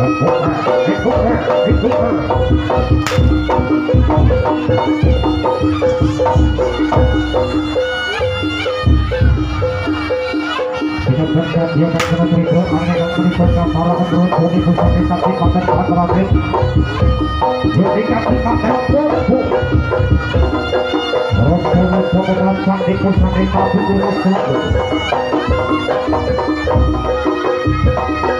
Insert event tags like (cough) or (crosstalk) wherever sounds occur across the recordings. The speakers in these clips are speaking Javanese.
hey. Hey,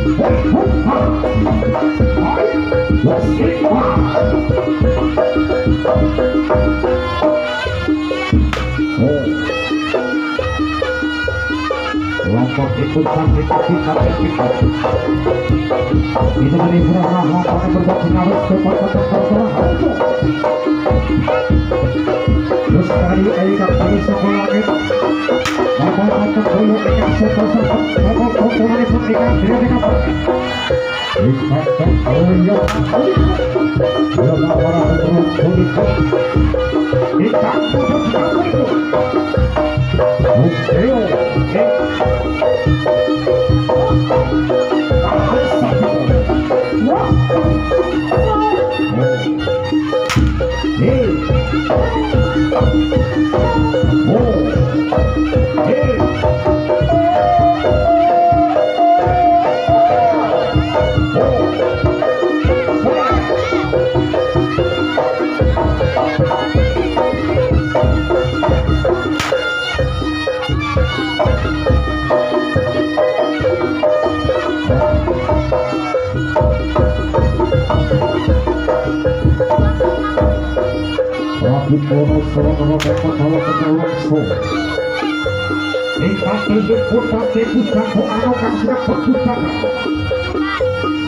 persoalan terus kali ini tak bisa sekolah itu apa apa dulu ikan apa apa orang itu ikan dia dengan apa ikan tak ya ya orang orang kulit ikan itu itu Oke, Rapi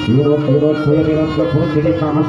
Siro-siro saya dengan kebun jadi panas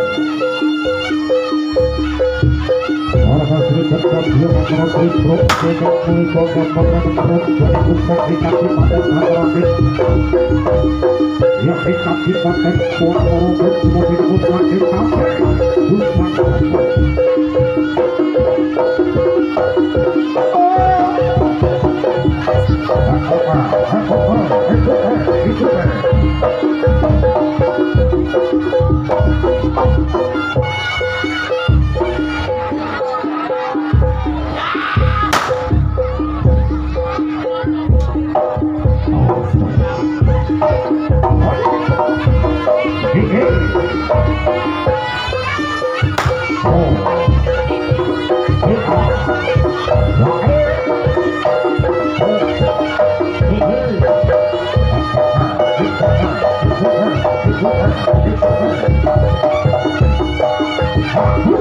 dikasihkan ekspor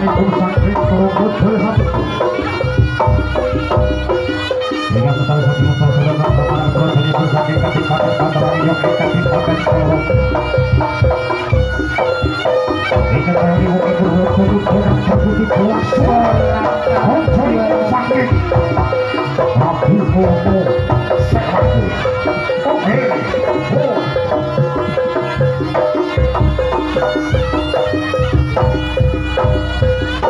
সঙ্গে খুব সাংখ্যিক সৌবোধ ধরে হবে Okay. Bye.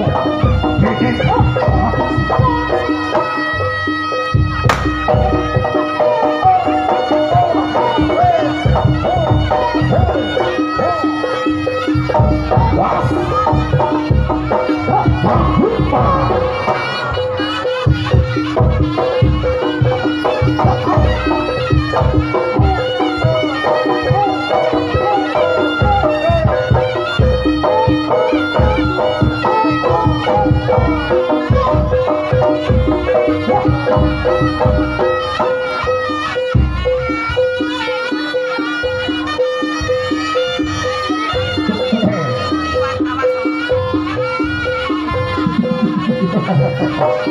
orang semua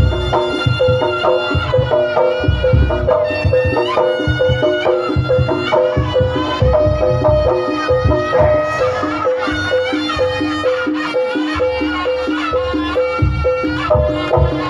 Yuk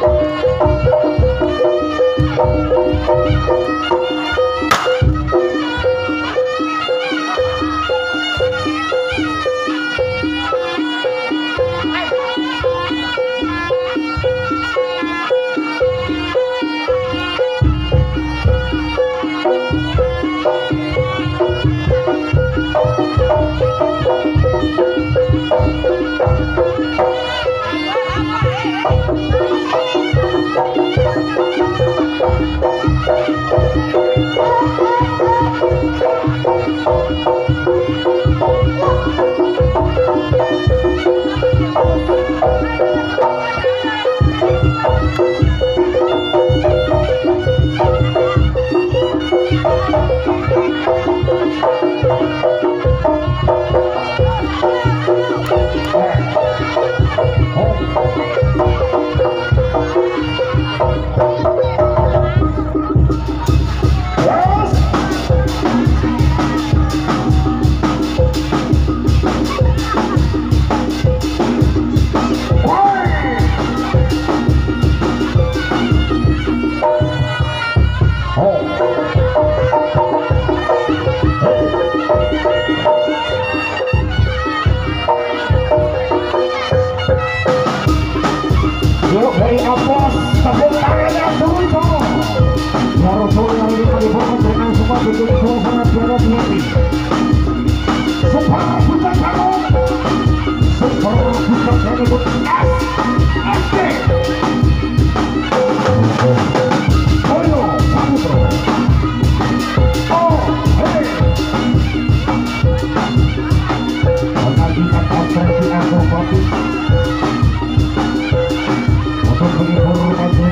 untuk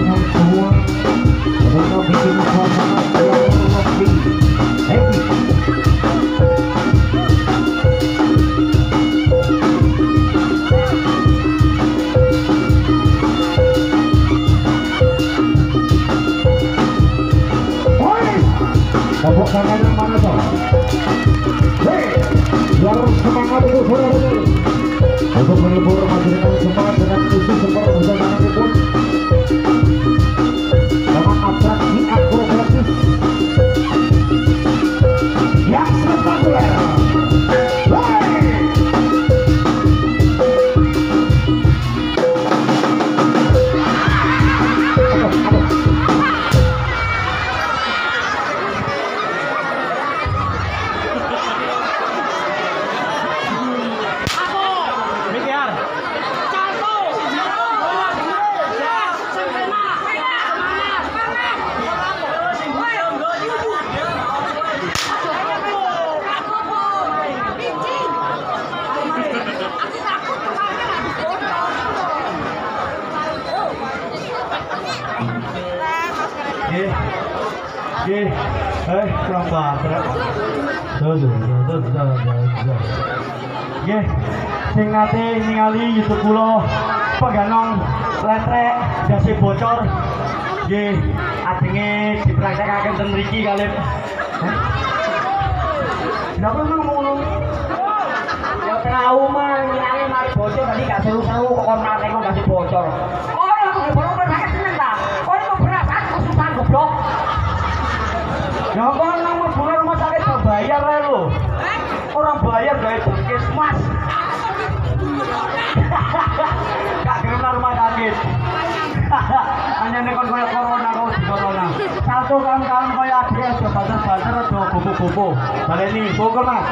Nggih. Sing nate ningali YouTube kula peganong letrek dasi bocor. Nggih, ajenge dipraktekaken ten mriki kalih. Kenapa emang ngono? Ya tahu mah nyari mari bocor tadi gak seru-seru kok kon nate kok gak bocor. Lho. Orang bayar gawe puskesmas. Gak gelem nang rumah sakit. (laughs) Hanya nek kon koyo corona kok di corona. Satu kawan-kawan koyo ade aja banter-banter aja bobo-bobo. Baleni, pokok Mas.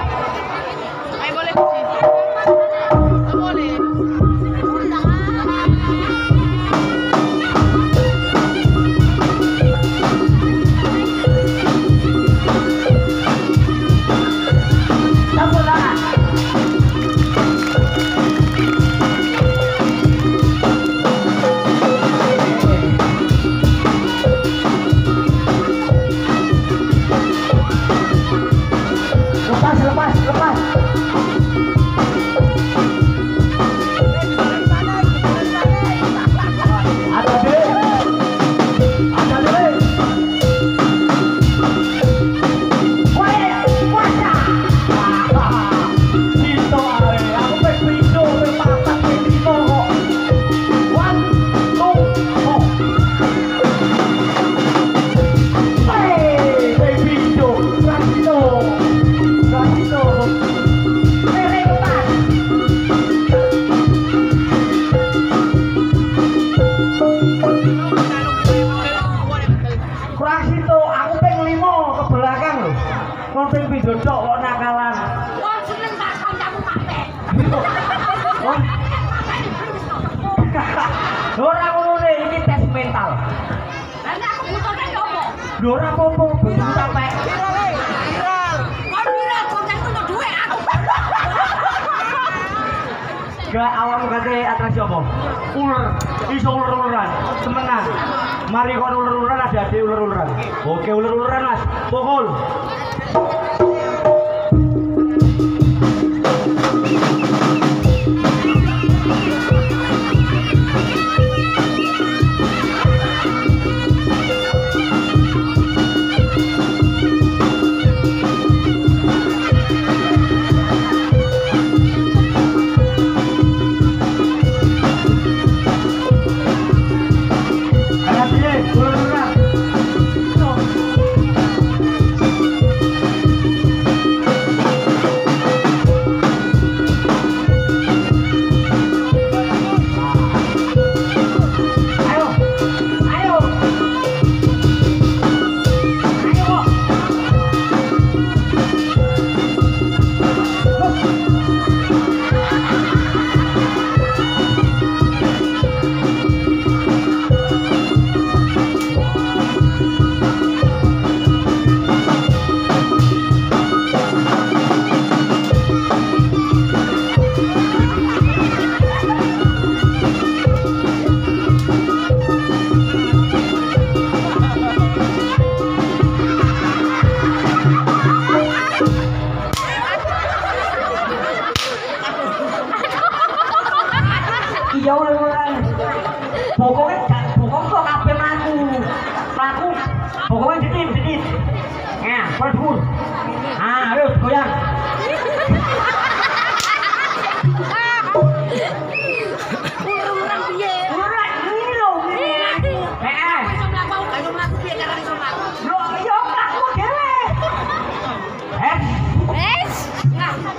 Iso ular-ularan, temenan. Mari kon ular-ularan ada ade ular-ularan. Oke ular-ularan Mas, pukul.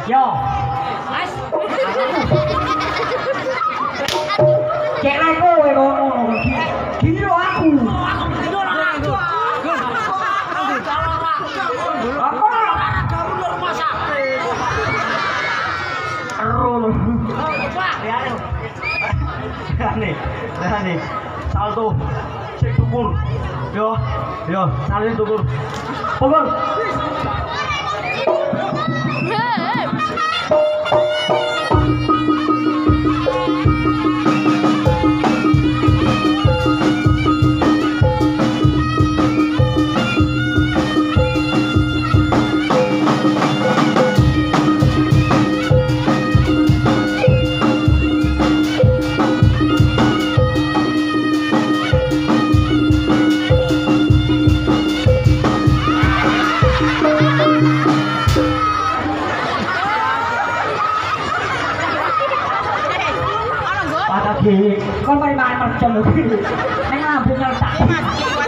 Yo. Mas. Cek lek kowe ngono. Gini lho aku. Aku aku. Aku nih, nih, salto, cek tukur, yo, yo, salin tukur, pukul, 这么贵，没 guru, 他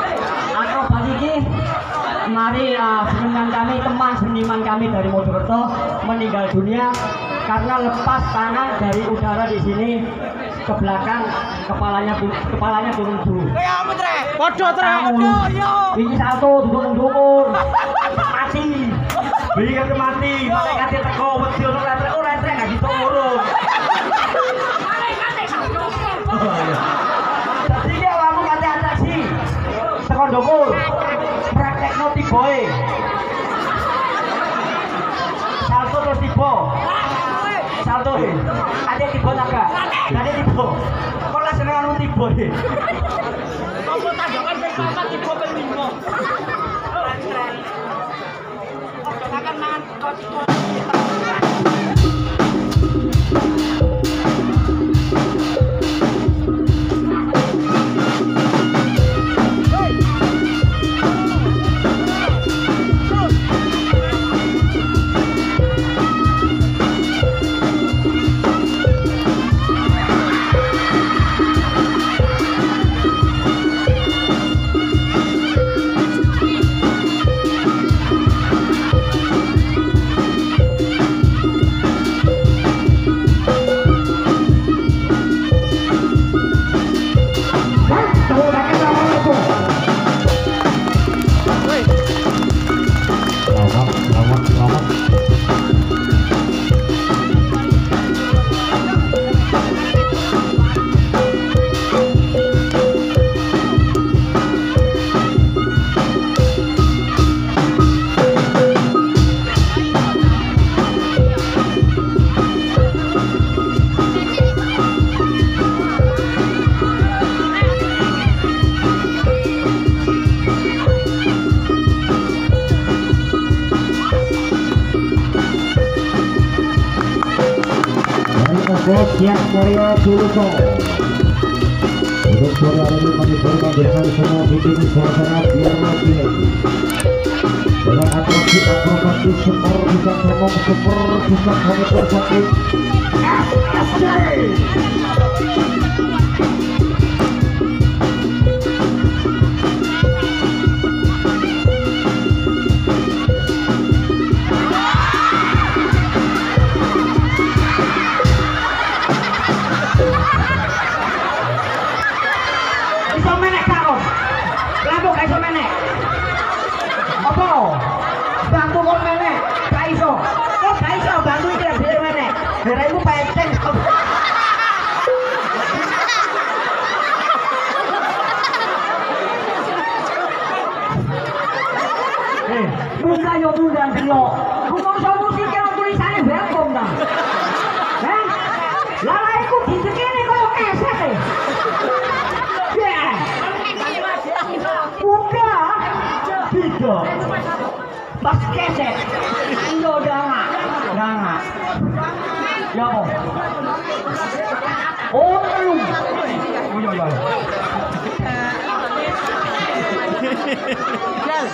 kemarin uh, seniman kami teman seniman kami dari Mojokerto meninggal dunia karena lepas tangan dari udara di sini ke belakang kepalanya kepalanya turun dulu. Ya ampun satu turun dulu. Mati. Biar mati. Malaikat teko wedi ono tre ora oh, tre gak gitu urung. Malaikat satu. Jadi ya, awakmu kate atraksi. Tekan doko. Praktek no tiboe Salto terus tibo Salto. He Ada tibo tak gak? Ada tibo. Kok lah seneng anu tibo he Apa tandangan ping papat tiba ping lima. Akan mangan Thank kita berbakti semur bisa ngomong semur bisa ngomong berbakti SSD do. Basket. Indo danga. Danga. Yo. Oh, lu. Oh, yo yo. Kel.